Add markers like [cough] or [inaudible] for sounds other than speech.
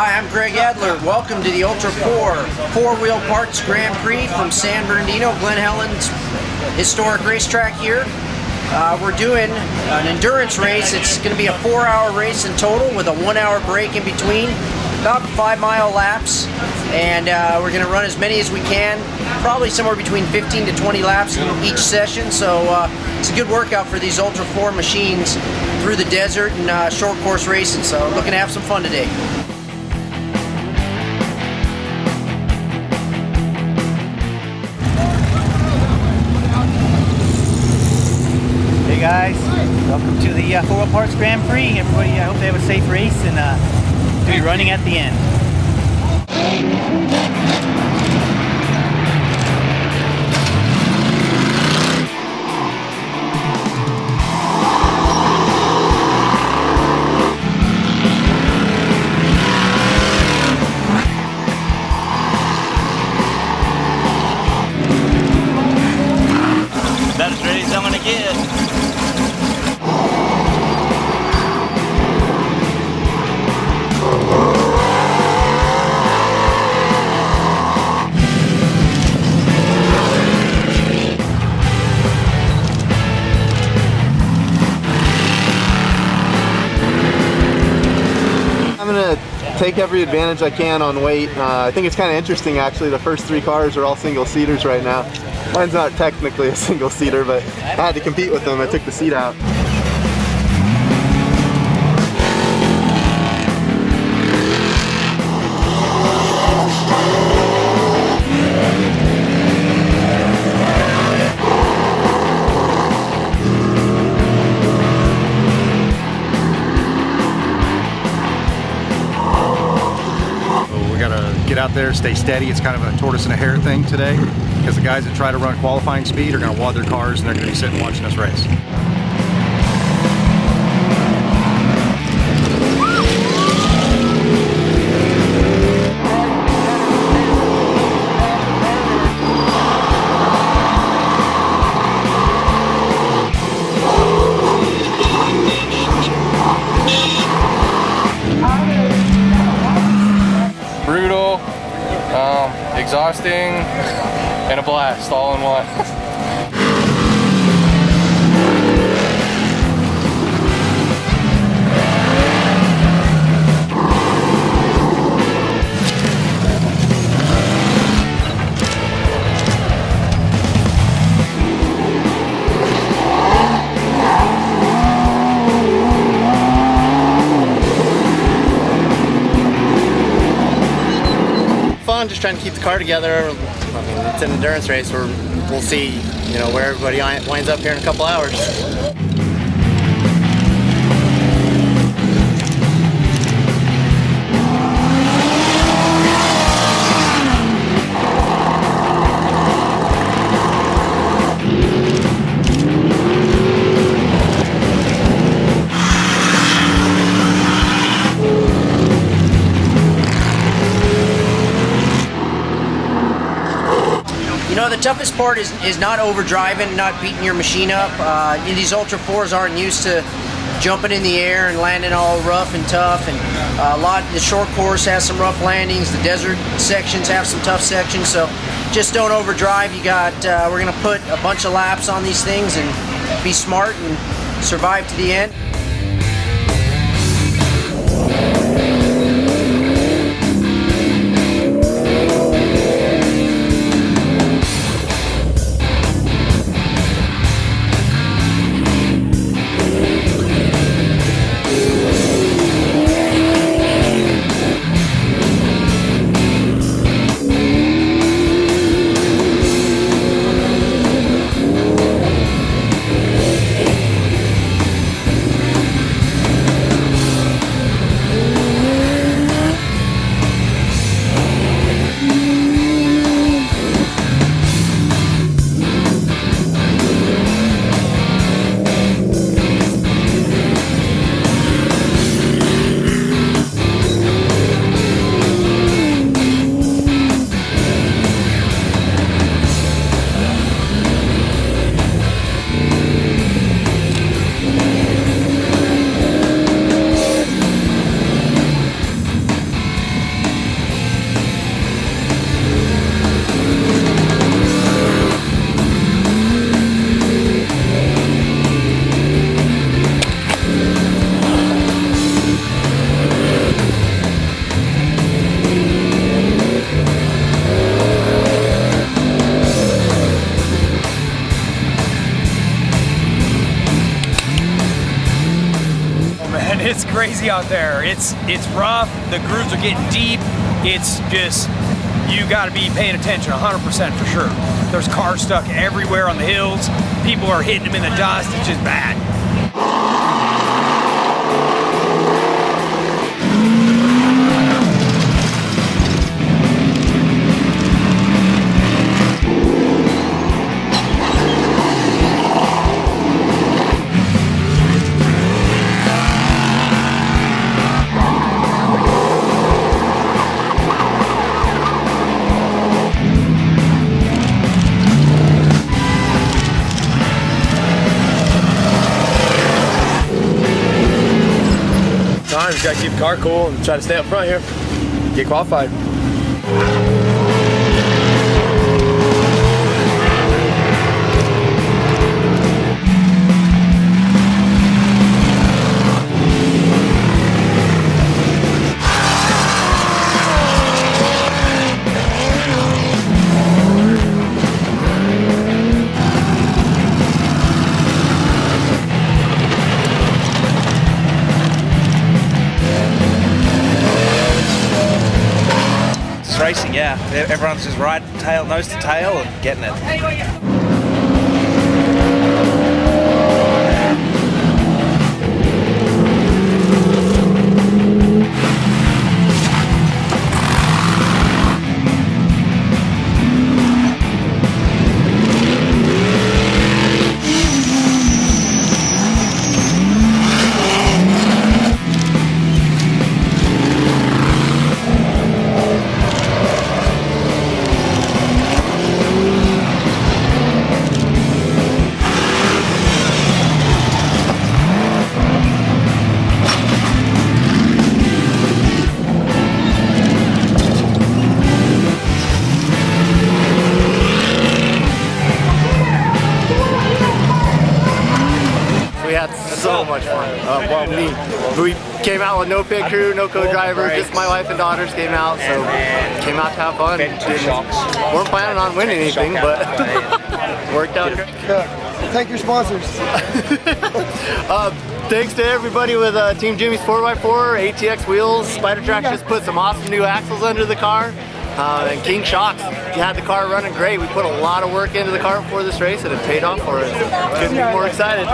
Hi, I'm Greg Adler. Welcome to the Ultra 4 four-wheel parts Grand Prix from San Bernardino, Glen Helen's historic racetrack here. Uh, we're doing an endurance race. It's going to be a four-hour race in total with a one-hour break in between. About five-mile laps, and uh, we're going to run as many as we can. Probably somewhere between 15 to 20 laps in each session. So uh, it's a good workout for these Ultra 4 machines through the desert and uh, short course racing. So looking to have some fun today. The uh, Four Wheel Parts Grand Prix. Everybody, I hope they have a safe race and uh, be running at the end. Get. Take every advantage I can on weight. Uh, I think it's kind of interesting actually. The first three cars are all single seaters right now. Mine's not technically a [laughs] single seater, but I had to compete with them. I took the seat out. Out there, stay steady. It's kind of a tortoise and a hare thing today because the guys that try to run qualifying speed are gonna wad their cars and they're gonna be sitting watching us race. Exhausting, and a blast all in one. [laughs] fun, just trying to keep the car together. I mean, it's an endurance race where we'll see, you know, where everybody winds up here in a couple hours. You know, the toughest part is, is not overdriving, not beating your machine up. Uh, these Ultra 4s aren't used to jumping in the air and landing all rough and tough. And uh, a lot, the short course has some rough landings. The desert sections have some tough sections. So just don't overdrive. You got, uh, we're going to put a bunch of laps on these things and be smart and survive to the end. Crazy out there. It's it's rough. The grooves are getting deep. It's just you got to be paying attention 100% for sure. There's cars stuck everywhere on the hills. People are hitting them in the dust. It's just bad. Just gotta keep the car cool and try to stay up front here. Get qualified. Racing, yeah. Everyone's just riding tail, nose to tail and getting it. We came out with no pit crew, no co-driver, just my wife and daughters came out, so came out to have fun. Didn't- weren't planning on winning anything, but [laughs] worked out. great. Thank your sponsors. [laughs] Uh, thanks to everybody with uh, Team Jimmy's 4x4, ATX wheels, Spidertrax just put some awesome new axles under the car. Uh, and King Shocks had the car running great. We put a lot of work into the car before this race and it paid off for us. Couldn't be more excited.